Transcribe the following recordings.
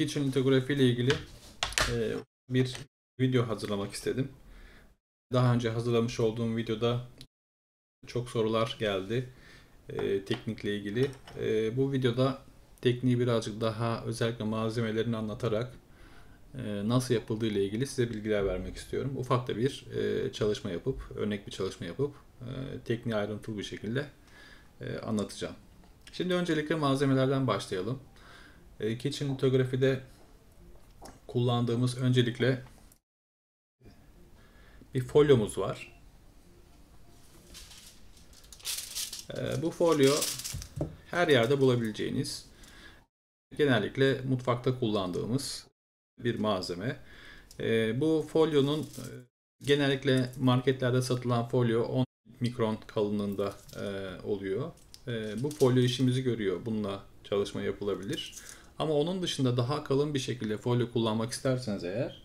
Kitchen litografi ile ilgili e, bir video hazırlamak istedim. Daha önce hazırlamış olduğum videoda çok sorular geldi e, teknikle ilgili. E, bu videoda tekniği birazcık daha özellikle malzemelerini anlatarak e, nasıl yapıldığı ile ilgili size bilgiler vermek istiyorum. Ufak da bir e, çalışma yapıp, örnek bir çalışma yapıp e, tekniği ayrıntılı bir şekilde e, anlatacağım. Şimdi öncelikle malzemelerden başlayalım. E, kitchen litografide kullandığımız öncelikle bir folyomuz var. E, bu folyo her yerde bulabileceğiniz genellikle mutfakta kullandığımız bir malzeme. E, bu folyonun e, genellikle marketlerde satılan folyo 10 mikron kalınlığında oluyor. Bu folyo işimizi görüyor. Bununla çalışma yapılabilir. Ama onun dışında daha kalın bir şekilde folyo kullanmak isterseniz eğer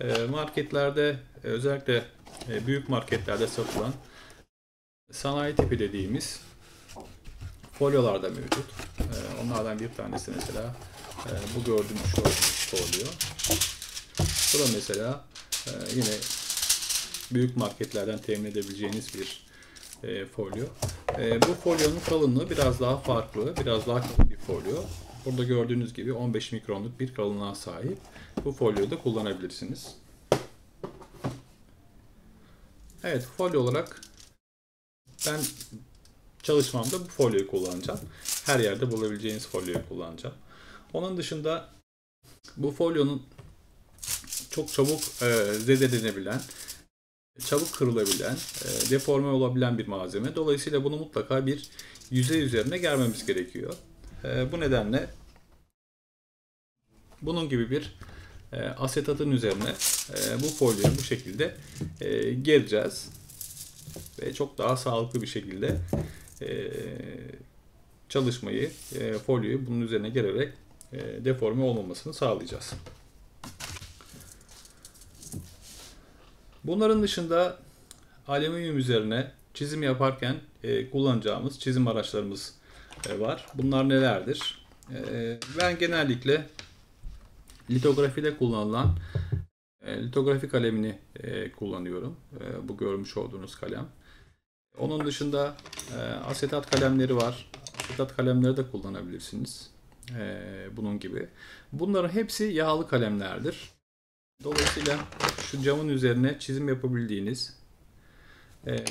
e, marketlerde e, özellikle e, büyük marketlerde satılan sanayi tipi dediğimiz folyolar da mevcut. Onlardan bir tanesi mesela bu gördüğünüz şu folyo. Bu da mesela yine büyük marketlerden temin edebileceğiniz bir folyo. E, bu folyonun kalınlığı biraz daha farklı, biraz daha kalın bir folyo. Burada gördüğünüz gibi 15 mikronluk bir kalınlığa sahip. Bu folyoyu da kullanabilirsiniz. Evet, folyo olarak ben çalışmamda bu folyoyu kullanacağım. Her yerde bulabileceğiniz folyoyu kullanacağım. Onun dışında bu folyonun çok çabuk e, zedelenebilen, çabuk kırılabilen, e, deforme olabilen bir malzeme. Dolayısıyla bunu mutlaka bir yüzey üzerine germemiz gerekiyor. E, bu nedenle bunun gibi bir e, asetatın üzerine bu folyoyu bu şekilde e. Ve çok daha sağlıklı bir şekilde çalışmayı, e, folyoyu bunun üzerine gererek deforme olmamasını sağlayacağız. Bunların dışında alüminyum üzerine çizim yaparken e, kullanacağımız çizim araçlarımız e, var. Bunlar nelerdir? E, ben genellikle litografide kullanılan e, litografi kalemini e, kullanıyorum. E, bu görmüş olduğunuz kalem. Onun dışında e, asetat kalemleri var. Asetat kalemleri de kullanabilirsiniz. E, bunun gibi. Bunların hepsi yağlı kalemlerdir. Dolayısıyla şu camın üzerine çizim yapabildiğiniz e,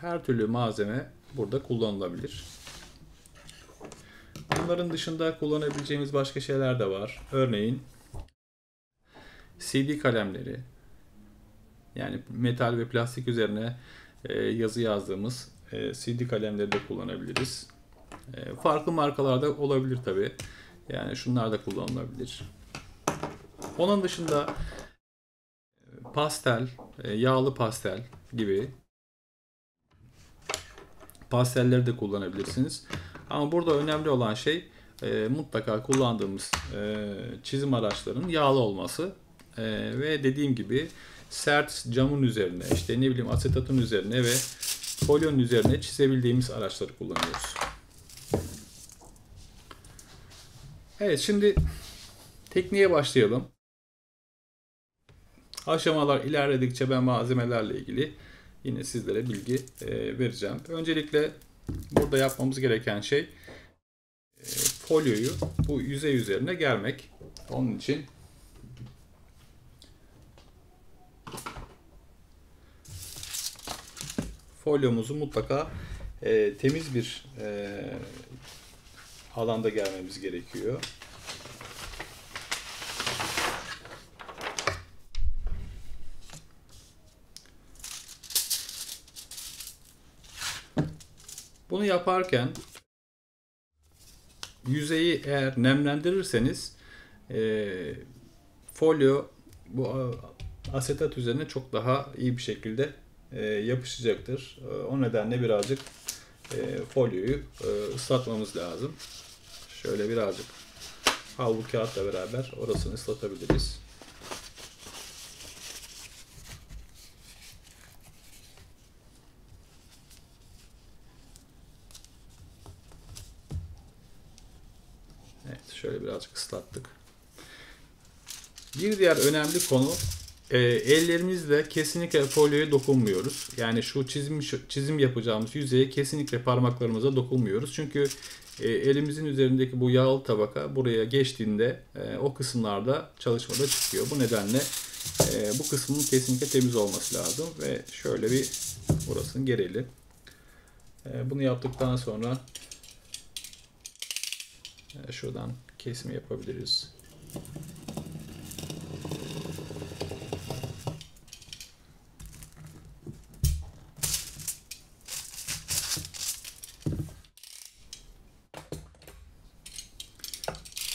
her türlü malzeme burada kullanılabilir. Bunların dışında kullanabileceğimiz başka şeyler de var. Örneğin CD kalemleri yani metal ve plastik üzerine e, yazı yazdığımız e, CD kalemleri de kullanabiliriz. E, farklı markalarda olabilir tabi. Yani şunlar da kullanılabilir. Onun dışında pastel, yağlı pastel gibi pastelleri de kullanabilirsiniz. Ama burada önemli olan şey mutlaka kullandığımız çizim araçlarının yağlı olması ve dediğim gibi sert camın üzerine, işte ne bileyim asetatın üzerine ve folyonun üzerine çizebildiğimiz araçları kullanıyoruz. Evet şimdi tekniğe başlayalım. Aşamalar ilerledikçe ben malzemelerle ilgili yine sizlere bilgi e, vereceğim. Öncelikle burada yapmamız gereken şey e, folyoyu bu yüzey üzerine germek. Onun için folyomuzu mutlaka e, temiz bir alanda germemiz gerekiyor. Bunu yaparken yüzeyi eğer nemlendirirseniz e, folyo bu asetat üzerine çok daha iyi bir şekilde e, yapışacaktır. E, o nedenle birazcık e, folyoyu e, ıslatmamız lazım. Şöyle birazcık havlu kağıtla beraber orasını ıslatabiliriz. Şöyle birazcık ıslattık. Bir diğer önemli konu e, ellerimizle kesinlikle folyoya dokunmuyoruz. Yani şu çizim çizim yapacağımız yüzeye kesinlikle parmaklarımıza dokunmuyoruz. Çünkü e, elimizin üzerindeki bu yağlı tabaka buraya geçtiğinde e, o kısımlarda çalışmada çıkıyor. Bu nedenle e, bu kısmın kesinlikle temiz olması lazım ve şöyle bir burasını gerelim. E, bunu yaptıktan sonra e, şuradan kesim yapabiliriz.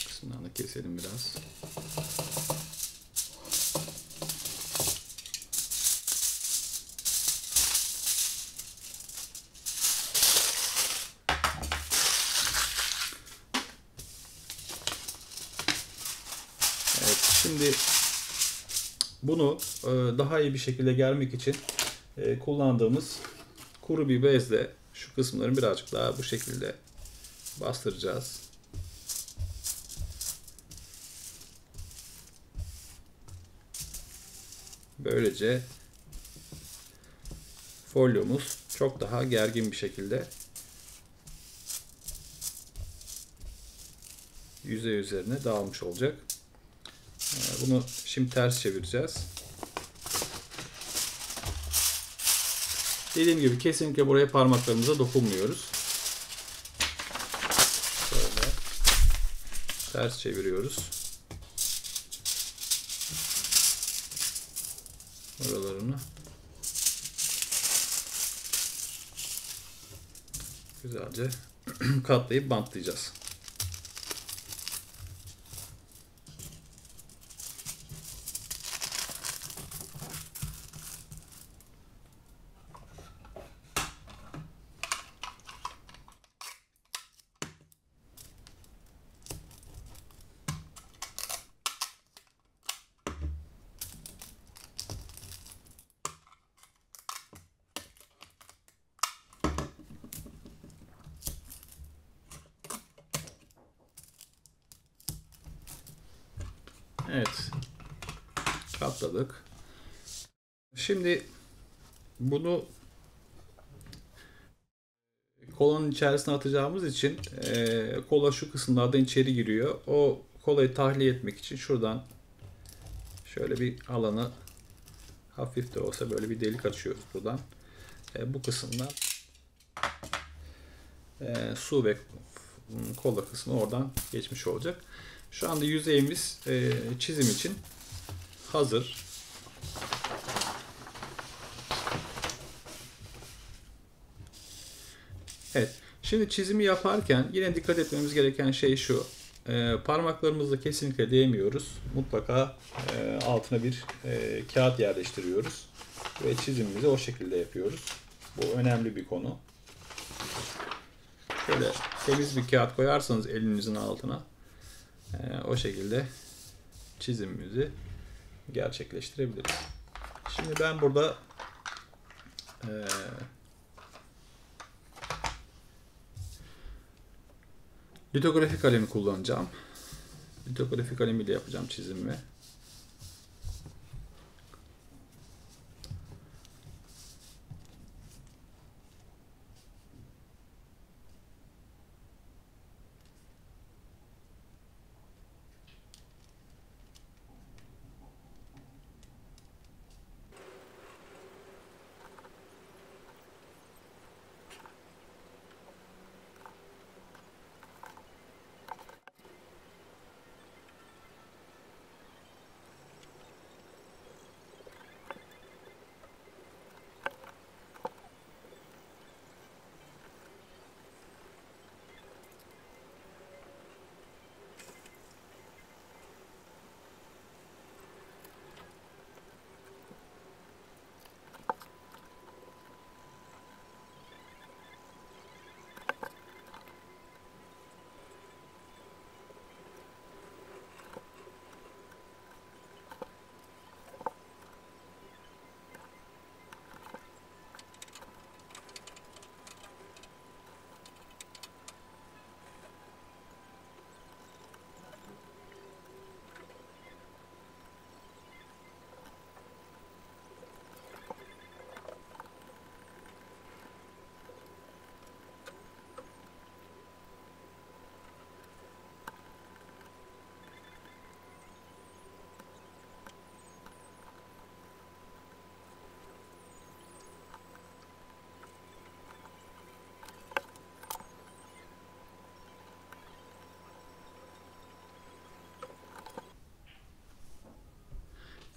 kısmından da keselim biraz. Şimdi bunu e, daha iyi bir şekilde gelmek için e, kullandığımız kuru bir bezle şu kısımları birazcık daha bu şekilde bastıracağız. Böylece folyomuz çok daha gergin bir şekilde yüzey üzerine dağılmış olacak. Ee, bunu şimdi ters çevireceğiz. Dediğim gibi kesinlikle buraya parmaklarımıza dokunmuyoruz. Şöyle ters çeviriyoruz. Oralarını güzelce katlayıp bantlayacağız. Evet. Katladık. Şimdi bunu kolanın içerisine atacağımız için e, kola şu kısımlardan içeri giriyor. O kolayı tahliye etmek için şuradan şöyle bir alanı hafif de olsa böyle bir delik açıyoruz buradan. E, bu kısımdan e, su ve kola kısmı oradan geçmiş olacak. Şu anda yüzeyimiz e, çizim için hazır. Evet. Şimdi çizimi yaparken yine dikkat etmemiz gereken şey şu. E, parmaklarımızla kesinlikle değmiyoruz. Mutlaka e, altına bir e, kağıt yerleştiriyoruz. Ve çizimimizi o şekilde yapıyoruz. Bu önemli bir konu. Şöyle temiz bir kağıt koyarsanız elinizin altına e, o şekilde çizimimizi gerçekleştirebiliriz. Şimdi ben burada e, litografi kalemi kullanacağım. Litografi kalemiyle yapacağım çizimimi.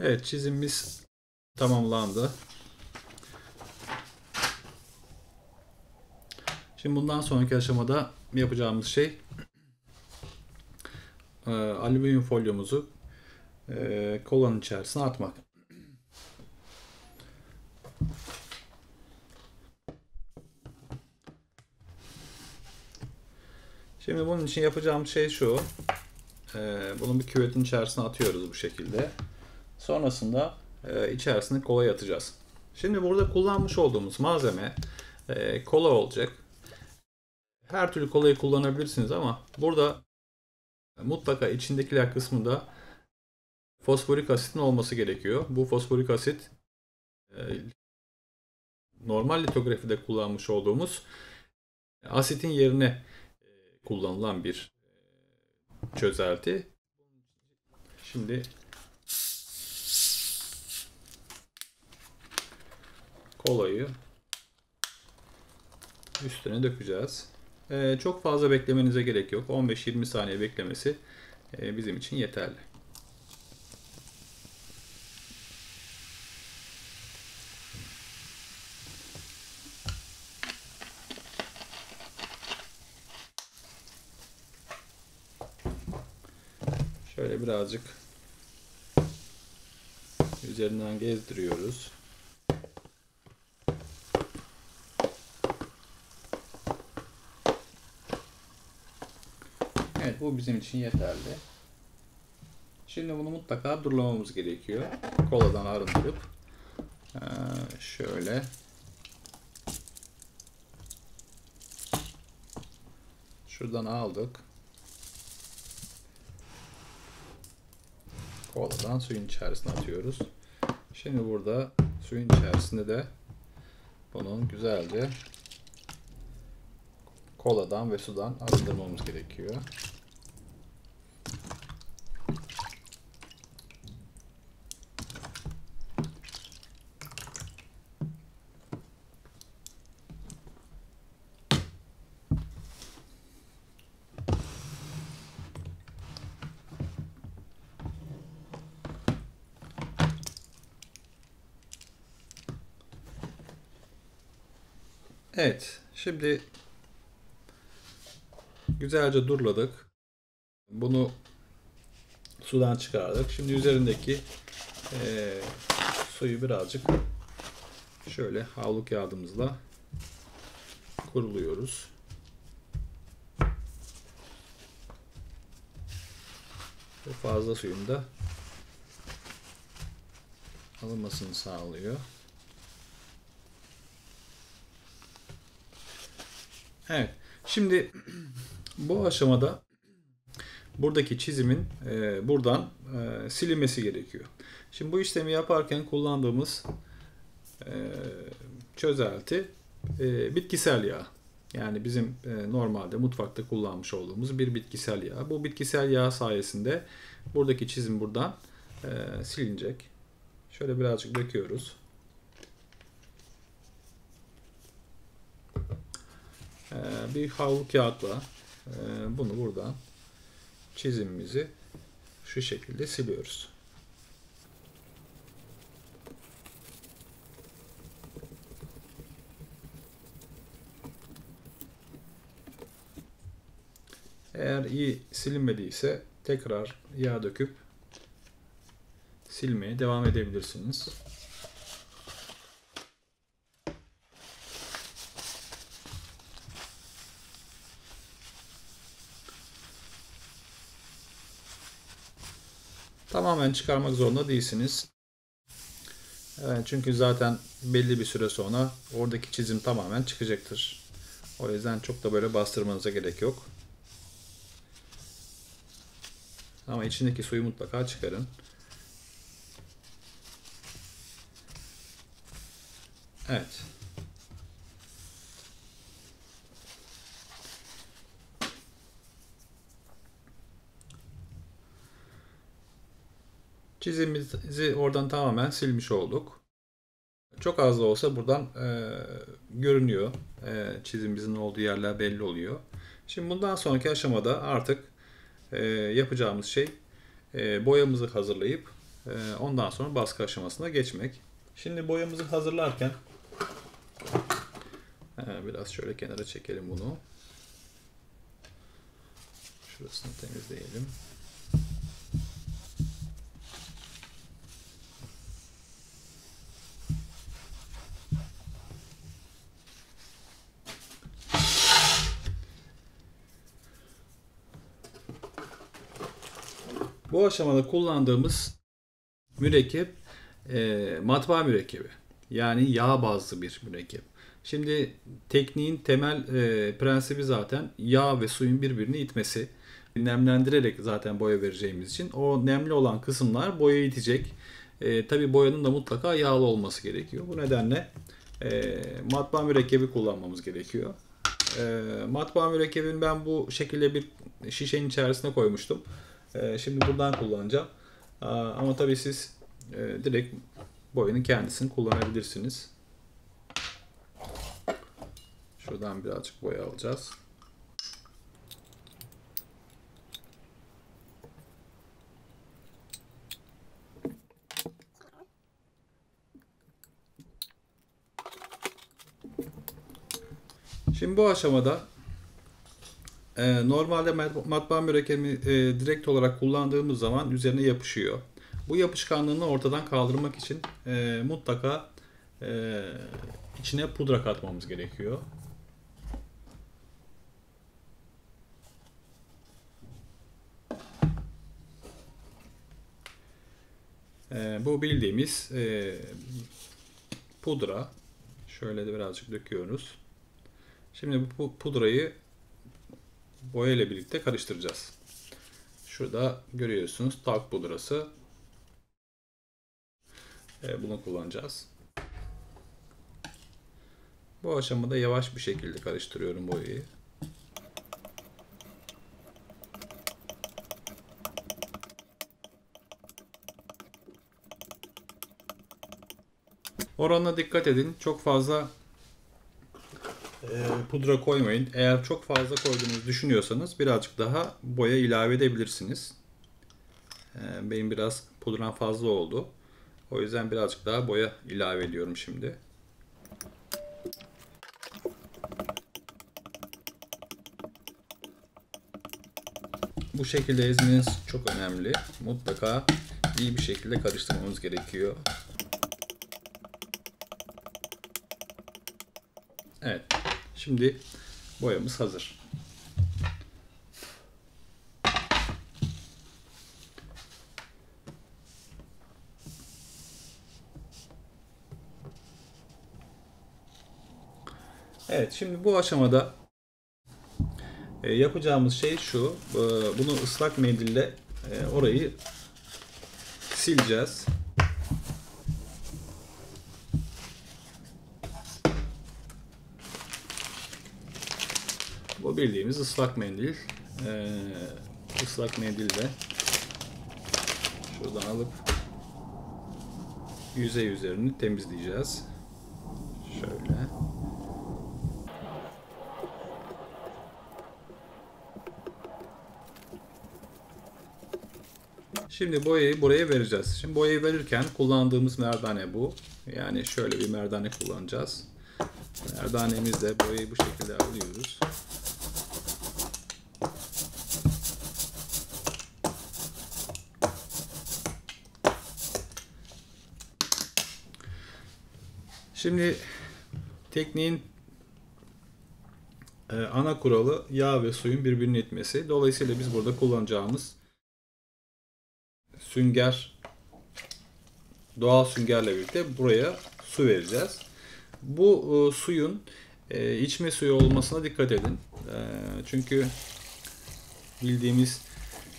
Evet çizimimiz tamamlandı. Şimdi bundan sonraki aşamada yapacağımız şey e, alüminyum folyomuzu e, kolanın içerisine atmak. Şimdi bunun için yapacağım şey şu. E, bunu bir küvetin içerisine atıyoruz bu şekilde. Sonrasında e, içerisine kolayı atacağız. Şimdi burada kullanmış olduğumuz malzeme e, kola olacak. Her türlü kolayı kullanabilirsiniz ama burada mutlaka içindekiler kısmında fosforik asitin olması gerekiyor. Bu fosforik asit e, normal litografide kullanmış olduğumuz asitin yerine e, kullanılan bir çözelti. Şimdi kolayı üstüne dökeceğiz. Ee, çok fazla beklemenize gerek yok. 15-20 saniye beklemesi e, bizim için yeterli. Şöyle birazcık üzerinden gezdiriyoruz. Evet bu bizim için yeterli. Şimdi bunu mutlaka durulamamız gerekiyor. Koladan arındırıp şöyle şuradan aldık. Koladan suyun içerisine atıyoruz. Şimdi burada suyun içerisinde de bunun güzelce koladan ve sudan arındırmamız gerekiyor. Evet, şimdi güzelce durladık. Bunu sudan çıkardık. Şimdi üzerindeki e, suyu birazcık şöyle havlu kağıdımızla kuruluyoruz. Bu fazla suyun da alınmasını sağlıyor. Evet. Şimdi bu aşamada buradaki çizimin e, buradan e, silinmesi gerekiyor. Şimdi bu işlemi yaparken kullandığımız e, çözelti e, bitkisel yağ. Yani bizim e, normalde mutfakta kullanmış olduğumuz bir bitkisel yağ. Bu bitkisel yağ sayesinde buradaki çizim buradan e, silinecek. Şöyle birazcık döküyoruz. Bir havlu kağıtla e, bunu buradan çizimimizi şu şekilde siliyoruz. Eğer iyi silinmediyse tekrar yağ döküp silmeye devam edebilirsiniz. Tamamen çıkarmak zorunda değilsiniz. Evet, çünkü zaten belli bir süre sonra oradaki çizim tamamen çıkacaktır. O yüzden çok da böyle bastırmanıza gerek yok. Ama içindeki suyu mutlaka çıkarın. Evet. Çizimimizi oradan tamamen silmiş olduk. Çok az da olsa buradan e, görünüyor. E, çizimimizin olduğu yerler belli oluyor. Şimdi bundan sonraki aşamada artık e, yapacağımız şey e, boyamızı hazırlayıp E, ondan sonra baskı aşamasına geçmek. Şimdi boyamızı hazırlarken e, biraz şöyle kenara çekelim bunu. Şurasını temizleyelim. Bu aşamada kullandığımız mürekkep e, matbaa mürekkebi. Yani yağ bazlı bir mürekkep. Şimdi tekniğin temel e, prensibi zaten yağ ve suyun birbirini itmesi. Nemlendirerek zaten boya vereceğimiz için o nemli olan kısımlar boya itecek. E, Tabi boyanın da mutlaka yağlı olması gerekiyor. Bu nedenle e, matbaa mürekkebi kullanmamız gerekiyor. E, matbaa mürekkebini ben bu şekilde bir şişenin içerisine koymuştum. E, şimdi buradan kullanacağım. Ama tabii siz e, direkt boyanın kendisini kullanabilirsiniz. Şuradan birazcık boya alacağız. Şimdi bu aşamada e, normalde mat- matbaa mürekkebi e, direkt olarak kullandığımız zaman üzerine yapışıyor. Bu yapışkanlığını ortadan kaldırmak için e, mutlaka e, içine pudra katmamız gerekiyor. E, bu bildiğimiz pudra. Şöyle de birazcık döküyoruz. Şimdi bu pudrayı boya ile birlikte karıştıracağız. Şurada görüyorsunuz talk pudrası. E, bunu kullanacağız. Bu aşamada yavaş bir şekilde karıştırıyorum boyayı. Oranına dikkat edin. Çok fazla e, pudra koymayın. Eğer çok fazla koyduğunuzu düşünüyorsanız birazcık daha boya ilave edebilirsiniz. E, benim biraz pudram fazla oldu. O yüzden birazcık daha boya ilave ediyorum şimdi. Bu şekilde ezmeniz çok önemli. Mutlaka iyi bir şekilde karıştırmamız gerekiyor. Evet. Şimdi boyamız hazır. Evet, şimdi bu aşamada e, yapacağımız şey şu. E, bunu ıslak mendille e, orayı sileceğiz. Bildiğimiz ıslak mendil. E, ıslak mendille şuradan alıp yüzey üzerini temizleyeceğiz. Şöyle. Şimdi boyayı buraya vereceğiz. Şimdi boyayı verirken kullandığımız merdane bu. Yani şöyle bir merdane kullanacağız. Merdanemizle boyayı bu şekilde alıyoruz. Şimdi tekniğin e, ana kuralı yağ ve suyun birbirini itmesi. Dolayısıyla biz burada kullanacağımız sünger doğal süngerle birlikte buraya su vereceğiz. Bu e, suyun e, içme suyu olmasına dikkat edin. E, çünkü bildiğimiz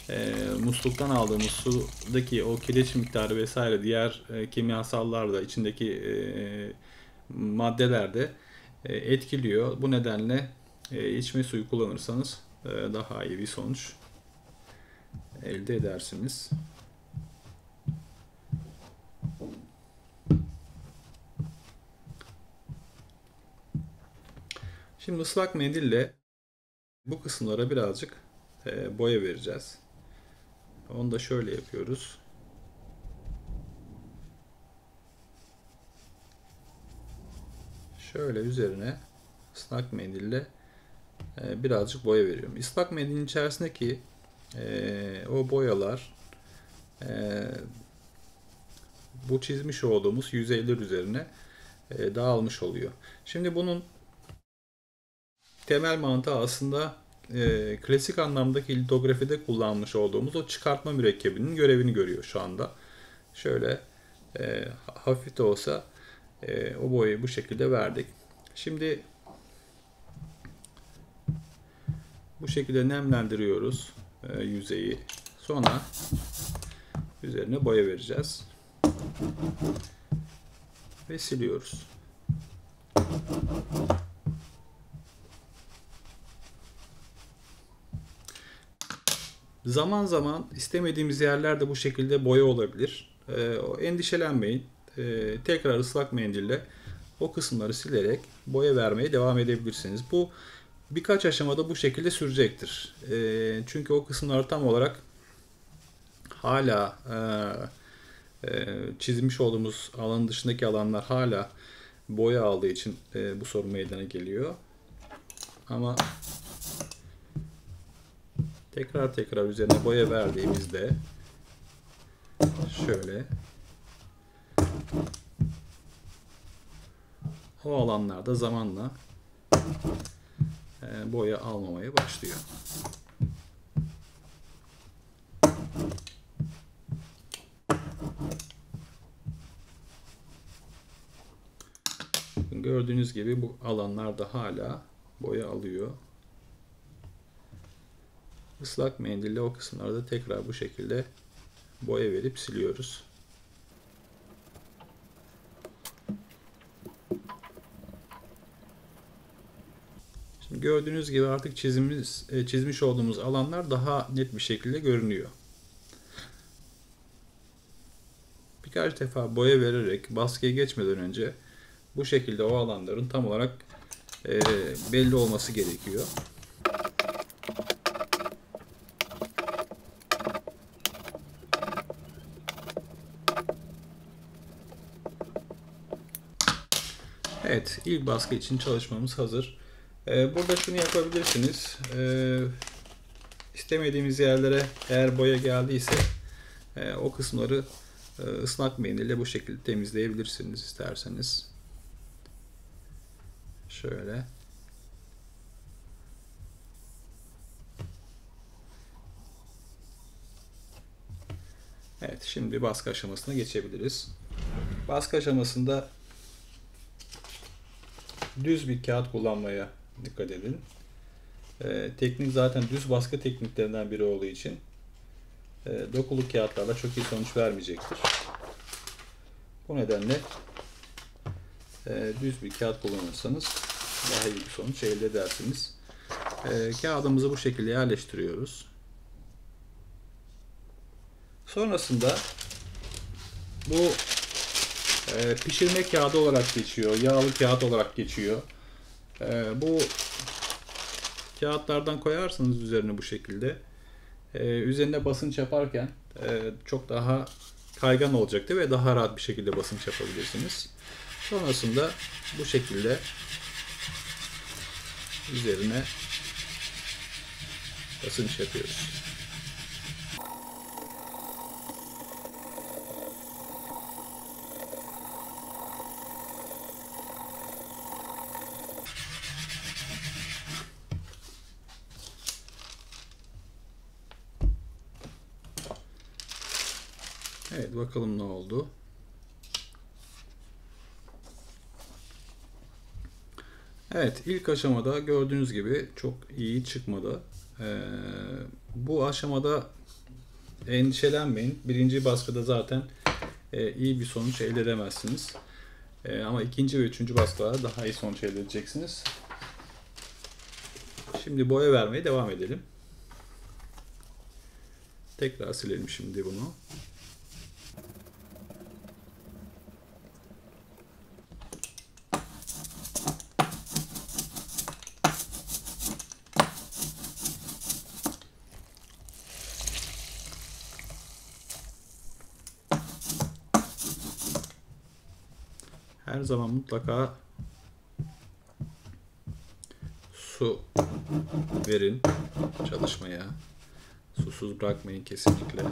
e, musluktan aldığımız sudaki o kireç miktarı vesaire diğer e, kimyasallar da içindeki e, maddeler de e, etkiliyor. Bu nedenle e, içme suyu kullanırsanız e, daha iyi bir sonuç elde edersiniz. Şimdi ıslak mendille bu kısımlara birazcık boya vereceğiz. Onu da şöyle yapıyoruz. Şöyle üzerine ıslak mendille e, birazcık boya veriyorum. Islak mendilin içerisindeki e, o boyalar e, bu çizmiş olduğumuz yüzeyler üzerine dağılmış oluyor. Şimdi bunun temel mantığı aslında klasik anlamdaki litografide kullanmış olduğumuz o çıkartma mürekkebinin görevini görüyor şu anda. Şöyle hafif de olsa e, o boyayı bu şekilde verdik. Şimdi bu şekilde nemlendiriyoruz e, yüzeyi. Sonra üzerine boya vereceğiz. Ve siliyoruz. Zaman zaman istemediğimiz yerlerde bu şekilde boya olabilir. E, endişelenmeyin. E, tekrar ıslak mendille o kısımları silerek boya vermeye devam edebilirsiniz. Bu birkaç aşamada bu şekilde sürecektir. E, çünkü o kısımlar tam olarak hala e, e, çizmiş olduğumuz alanın dışındaki alanlar hala boya aldığı için e, bu sorun meydana geliyor. Ama tekrar tekrar üzerine boya verdiğimizde şöyle o alanlarda zamanla e, boya almamaya başlıyor. Gördüğünüz gibi bu alanlarda hala boya alıyor. Islak mendille o kısımlarda tekrar bu şekilde boya verip siliyoruz. Gördüğünüz gibi artık çizimiz, e, çizmiş olduğumuz alanlar daha net bir şekilde görünüyor. Birkaç defa boya vererek baskıya geçmeden önce bu şekilde o alanların tam olarak e, belli olması gerekiyor. Evet, ilk baskı için çalışmamız hazır. Ee, burada şunu yapabilirsiniz. Ee, istemediğimiz yerlere eğer boya geldiyse e, o kısımları e, ıslak mendille bu şekilde temizleyebilirsiniz isterseniz. Şöyle. Evet, şimdi baskı aşamasına geçebiliriz. Baskı aşamasında düz bir kağıt kullanmaya dikkat edin. Ee, teknik zaten düz baskı tekniklerinden biri olduğu için e, dokulu kağıtlarla çok iyi sonuç vermeyecektir. Bu nedenle e, düz bir kağıt kullanırsanız daha iyi bir sonuç elde edersiniz. E, kağıdımızı bu şekilde yerleştiriyoruz. Sonrasında bu e, pişirme kağıdı olarak geçiyor, yağlı kağıt olarak geçiyor. E, bu kağıtlardan koyarsınız üzerine bu şekilde. E, üzerine basınç yaparken e, çok daha kaygan olacaktır ve daha rahat bir şekilde basınç yapabilirsiniz. Sonrasında bu şekilde üzerine basınç yapıyoruz. Bakalım ne oldu. Evet ilk aşamada gördüğünüz gibi çok iyi çıkmadı. Ee, bu aşamada endişelenmeyin. Birinci baskıda zaten e, iyi bir sonuç elde edemezsiniz. E, ama ikinci ve üçüncü baskılarda daha iyi sonuç elde edeceksiniz. Şimdi boya vermeye devam edelim. Tekrar silelim şimdi bunu. her zaman mutlaka su verin çalışmaya. Susuz bırakmayın kesinlikle.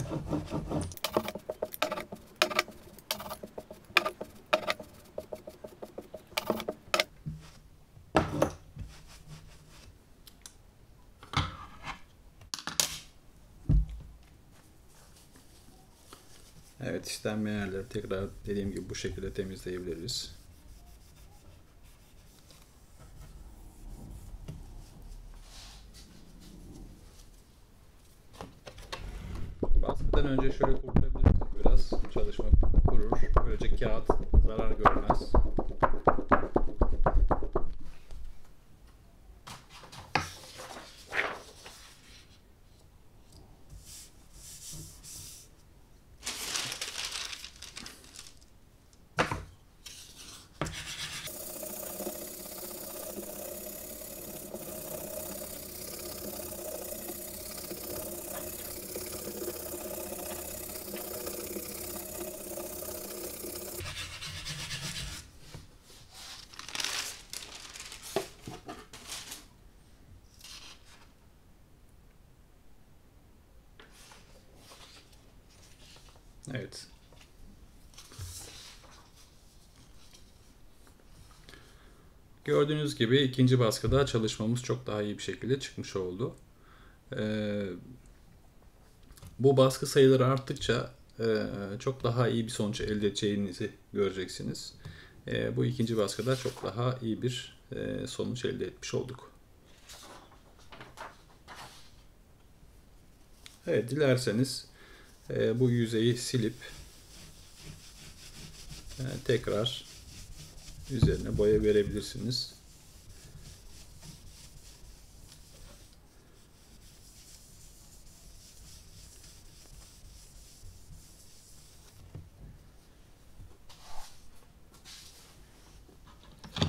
İstenmeyen yerleri tekrar dediğim gibi bu şekilde temizleyebiliriz. Baskıdan önce şöyle kurutabilirsiniz biraz. Çalışma kurur. Böylece kağıt zarar görmez. Evet. Gördüğünüz gibi ikinci baskıda çalışmamız çok daha iyi bir şekilde çıkmış oldu. Ee, bu baskı sayıları arttıkça e, çok daha iyi bir sonuç elde edeceğinizi göreceksiniz. E, bu ikinci baskıda çok daha iyi bir e, sonuç elde etmiş olduk. Evet, dilerseniz e, bu yüzeyi silip e, tekrar üzerine boya verebilirsiniz.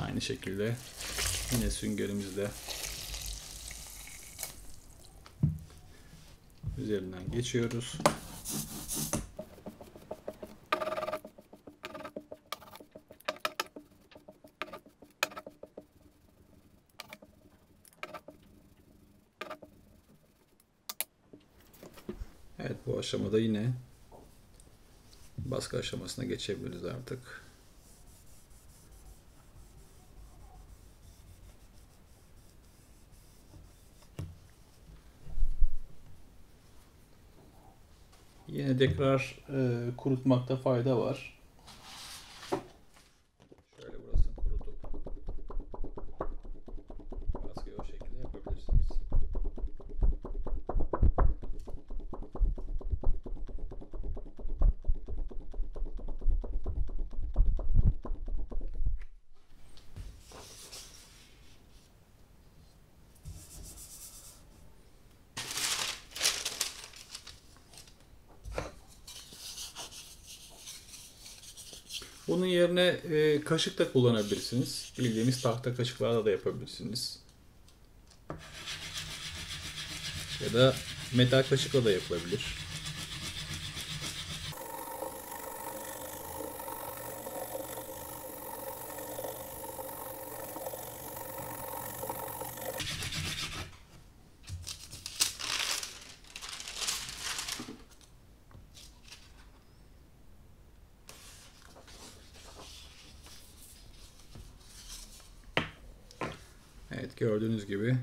Aynı şekilde yine süngerimizle üzerinden geçiyoruz. Evet bu aşamada yine baskı aşamasına geçebiliriz artık. Yine tekrar e, kurutmakta fayda var. Şöyle burasını kurutup baskıyı o şekilde yapabilirsiniz. Bunun yerine kaşık da kullanabilirsiniz. Bildiğimiz tahta kaşıklarla da yapabilirsiniz. Ya da metal kaşıkla da yapılabilir. Evet gördüğünüz gibi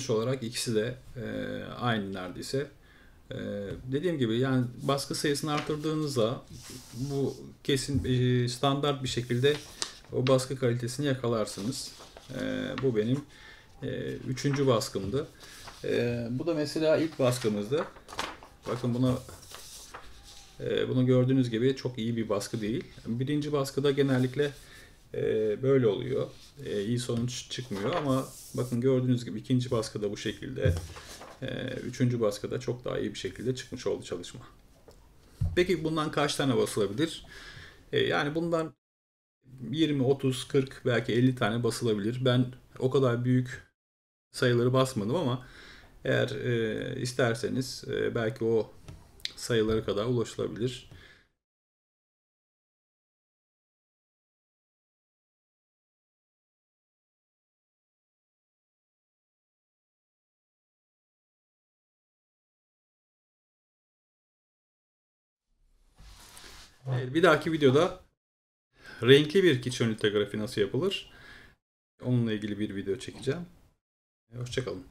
sonuç olarak ikisi de e, aynı neredeyse. E, dediğim gibi yani baskı sayısını artırdığınızda bu kesin e, standart bir şekilde o baskı kalitesini yakalarsınız. E, bu benim e, üçüncü baskımdı. E, bu da mesela ilk baskımızdı. Bakın buna e, bunu gördüğünüz gibi çok iyi bir baskı değil. Birinci baskıda genellikle e, böyle oluyor. E, iyi sonuç çıkmıyor ama bakın gördüğünüz gibi ikinci baskıda bu şekilde. E, üçüncü baskıda çok daha iyi bir şekilde çıkmış oldu çalışma. Peki bundan kaç tane basılabilir? E, yani bundan 20, 30, 40 belki 50 tane basılabilir. Ben o kadar büyük sayıları basmadım ama eğer e, isterseniz e, belki o sayıları kadar ulaşılabilir. Evet, bir dahaki videoda renkli bir kitchen litografi nasıl yapılır? Onunla ilgili bir video çekeceğim. Hoşçakalın.